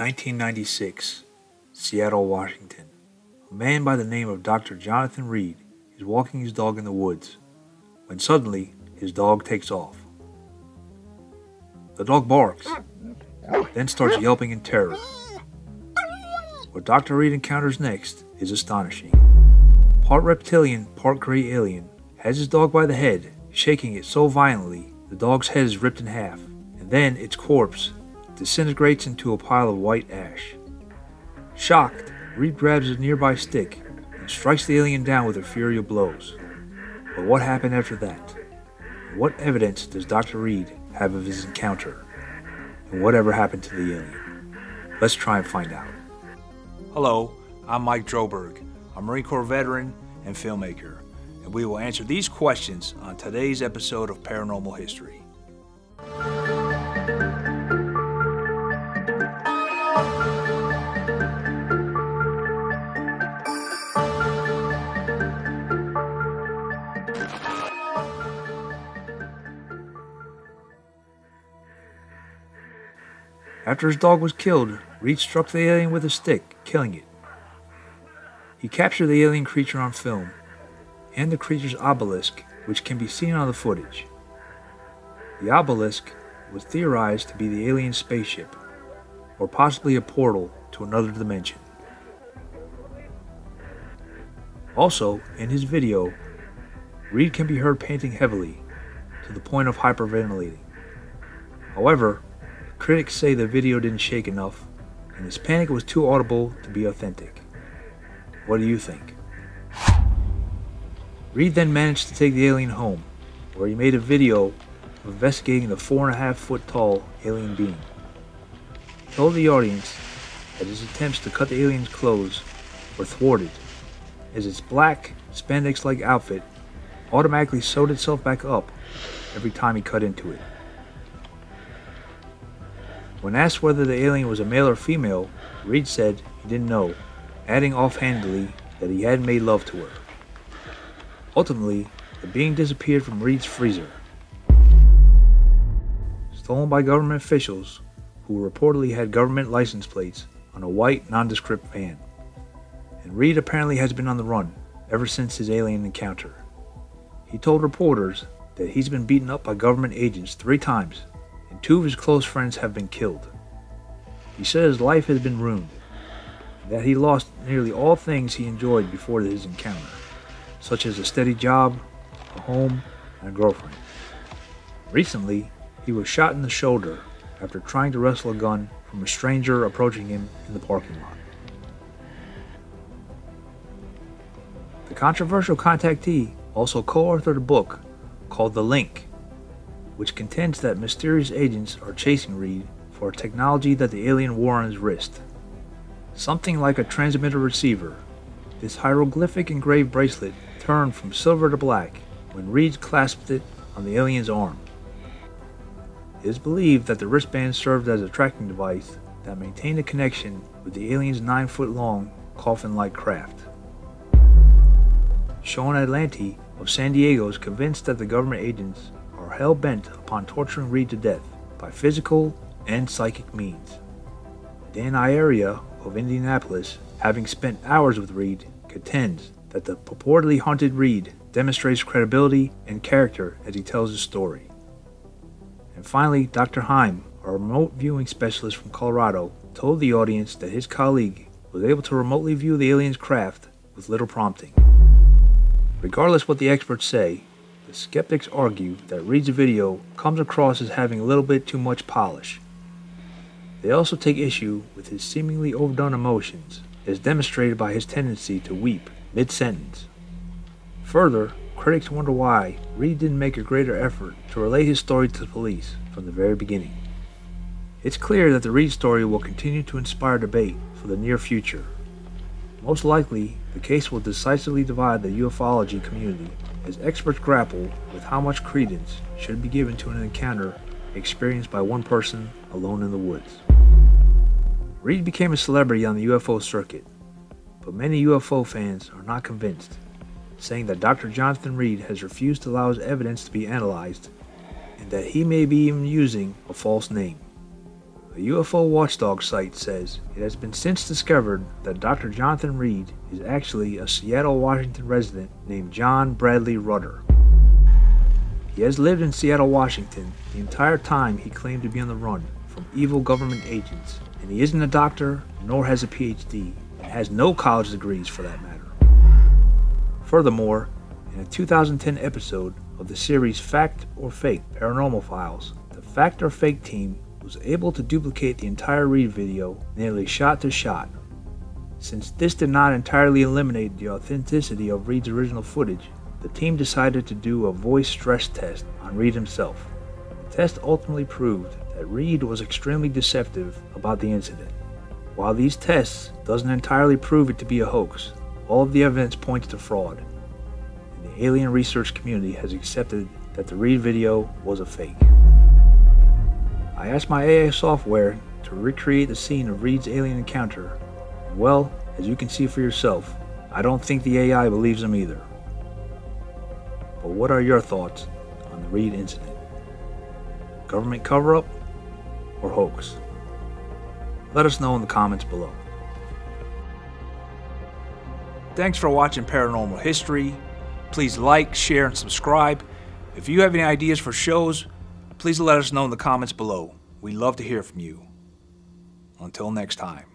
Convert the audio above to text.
1996, Seattle, Washington. A man by the name of Dr. Jonathan Reed is walking his dog in the woods when suddenly his dog takes off. The dog barks, then starts yelping in terror. What Dr. Reed encounters next is astonishing. Part reptilian, part gray alien has his dog by the head, shaking it so violently the dog's head is ripped in half, and then its corpse disintegrates into a pile of white ash. Shocked, Reed grabs a nearby stick and strikes the alien down with a fury of blows. But what happened after that? What evidence does Dr. Reed have of his encounter? And whatever happened to the alien? Let's try and find out. Hello, I'm Mike Droberg, a Marine Corps veteran and filmmaker, and we will answer these questions on today's episode of Paranormal History. After his dog was killed, Reed struck the alien with a stick, killing it. He captured the alien creature on film and the creature's obelisk, which can be seen on the footage. The obelisk was theorized to be the alien spaceship, or possibly a portal to another dimension. Also, in his video, Reed can be heard panting heavily to the point of hyperventilating. However, critics say the video didn't shake enough and his panic was too audible to be authentic. What do you think? Reed then managed to take the alien home, where he made a video of investigating the four and a half foot tall alien being. He told the audience that his attempts to cut the alien's clothes were thwarted, as its black, spandex like outfit automatically sewed itself back up every time he cut into it. When asked whether the alien was a male or female, Reed said he didn't know, adding offhandedly that he hadn't made love to her. Ultimately, the being disappeared from Reed's freezer. Stolen by government officials who reportedly had government license plates on a white nondescript van. And Reed apparently has been on the run ever since his alien encounter. He told reporters that he's been beaten up by government agents three times two of his close friends have been killed. He his life has been ruined, that he lost nearly all things he enjoyed before his encounter, such as a steady job, a home, and a girlfriend. Recently, he was shot in the shoulder after trying to wrestle a gun from a stranger approaching him in the parking lot. The controversial contactee also co authored a book called The Link which contends that mysterious agents are chasing Reed for technology that the alien wore on his wrist. Something like a transmitter receiver, this hieroglyphic engraved bracelet turned from silver to black when Reed clasped it on the alien's arm. It is believed that the wristband served as a tracking device that maintained a connection with the alien's 9 foot long, coffin like craft. Sean Atlante of San Diego is convinced that the government agents are hell bent upon torturing Reed to death by physical and psychic means. Dan Iaria of Indianapolis, having spent hours with Reed, contends that the purportedly haunted Reed demonstrates credibility and character as he tells his story. And finally, Dr. Heim, a remote viewing specialist from Colorado, told the audience that his colleague was able to remotely view the alien's craft with little prompting. Regardless what the experts say, skeptics argue that Reed's video comes across as having a little bit too much polish. They also take issue with his seemingly overdone emotions, as demonstrated by his tendency to weep mid sentence. Further, critics wonder why Reed didn't make a greater effort to relay his story to the police from the very beginning. It's clear that the Reed story will continue to inspire debate for the near future. Most likely, the case will decisively divide the ufology community as experts grapple with how much credence should be given to an encounter experienced by one person alone in the woods. Reed became a celebrity on the UFO circuit, but many UFO fans are not convinced, saying that Dr. Jonathan Reed has refused to allow his evidence to be analyzed and that he may be even using a false name. A UFO watchdog site says it has been since discovered that Dr. Jonathan Reed is actually a Seattle, Washington resident named John Bradley Rutter. He has lived in Seattle, Washington the entire time he claimed to be on the run from evil government agents, and he isn't a doctor nor has a PhD, and has no college degrees for that matter. Furthermore, in a 2010 episode of the series Fact or Faked Paranormal Files, the Fact or Faked team was able to duplicate the entire Reed video nearly shot to shot. Since this did not entirely eliminate the authenticity of Reed's original footage, the team decided to do a voice stress test on Reed himself. The test ultimately proved that Reed was extremely deceptive about the incident. While these tests doesn't entirely prove it to be a hoax, all of the evidence points to fraud, and the alien research community has accepted that the Reed video was a fake. I asked my AI software to recreate the scene of Reed's alien encounter, well, as you can see for yourself, I don't think the AI believes him either. But what are your thoughts on the Reed incident? Government cover up or hoax? Let us know in the comments below. Thanks for watching Paranormal History. Please like, share, and subscribe. If you have any ideas for shows, please let us know in the comments below. We love to hear from you. Until next time.